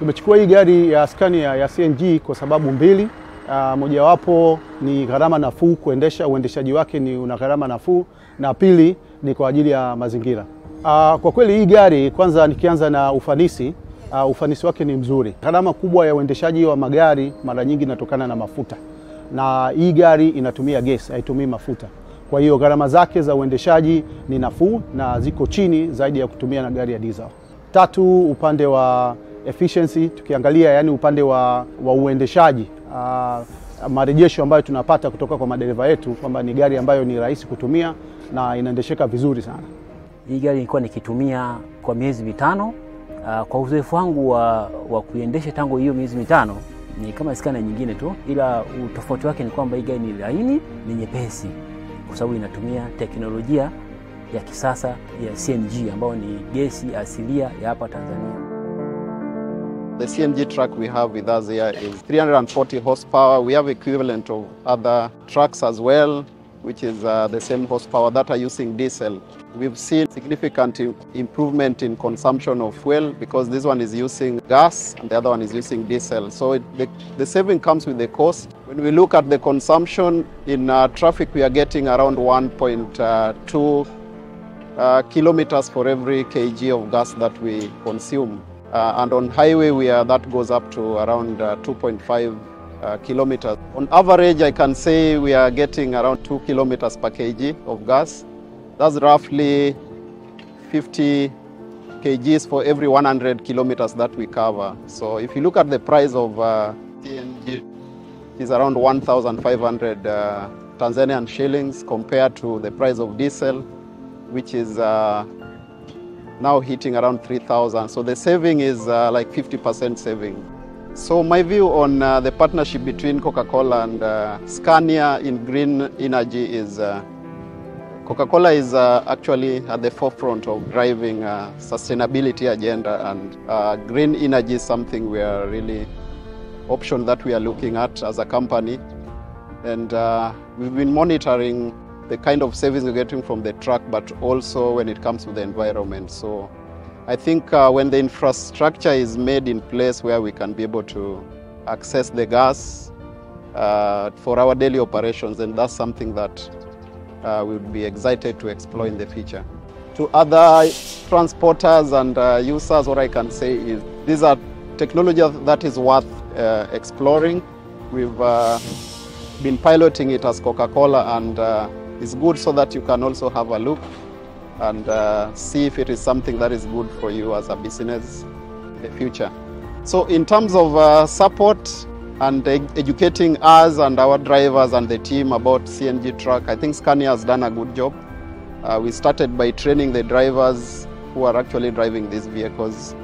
Tumechukua hii gari ya Scania ya CNG kwa sababu mbili. Uh, mojawapo ni gharama nafuu kuendesha, uendeshaji wake ni una gharama nafuu, na pili ni kwa ajili ya mazingira. Uh, kwa kweli hii gari kwanza, nikianza na ufanisi uh, ufanisi wake ni mzuri. Gharama kubwa ya uendeshaji wa magari mara nyingi inatokana na mafuta, na hii gari inatumia gesi, haitumii mafuta. Kwa hiyo gharama zake za uendeshaji ni nafuu na ziko chini zaidi ya kutumia na gari ya diesel. Tatu, upande wa efficiency tukiangalia, yani upande wa, wa uendeshaji uh, marejesho ambayo tunapata kutoka kwa madereva yetu kwamba ni gari ambayo ni rahisi kutumia na inaendesheka vizuri sana. Hii gari nilikuwa nikitumia kwa miezi mitano. Uh, kwa uzoefu wangu wa, wa kuiendesha tangu hiyo miezi mitano ni kama skana nyingine tu, ila utofauti wake ni kwamba hii gari ni laini, ni nyepesi kwa sababu inatumia teknolojia ya kisasa ya CNG ambayo ni gesi asilia ya hapa Tanzania. The CNG truck we have with us here is 340 horsepower. We have equivalent of other trucks as well, which is uh, the same horsepower that are using diesel. We've seen significant improvement in consumption of fuel because this one is using gas and the other one is using diesel. So it, the, the saving comes with the cost. When we look at the consumption in uh, traffic, we are getting around 1.2 uh, kilometers for every kg of gas that we consume. Uh, and on highway, we are, that goes up to around uh, 2.5 uh, kilometers. On average, I can say we are getting around 2 kilometers per kg of gas. That's roughly 50 kgs for every 100 kilometers that we cover. So if you look at the price of uh, CNG, it's around 1,500 uh, Tanzanian shillings compared to the price of diesel, which is uh, now hitting around 3,000. So the saving is uh, like 50% saving. So my view on uh, the partnership between Coca-Cola and uh, Scania in green energy is uh, Coca-Cola is uh, actually at the forefront of driving uh, sustainability agenda and green energy is something we are really option that we are looking at as a company. And we've been monitoring the kind of savings we're getting from the truck, but also when it comes to the environment. So I think uh, when the infrastructure is made in place where we can be able to access the gas uh, for our daily operations, then that's something that uh, we would be excited to explore in the future. To other transporters and uh, users, what I can say is these are technology that is worth uh, exploring. We've uh, been piloting it as Coca-Cola and it's good so that you can also have a look and uh, see if it is something that is good for you as a business in the future. So in terms of uh, support and ed- educating us and our drivers and the team about CNG truck, I think Scania has done a good job. Uh, we started by training the drivers who are actually driving these vehicles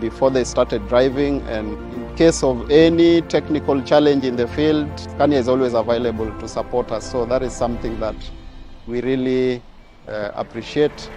before they started driving and in case of any technical challenge in the field, Scania is always available to support us. So that is something that we really uh, appreciate